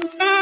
Bye.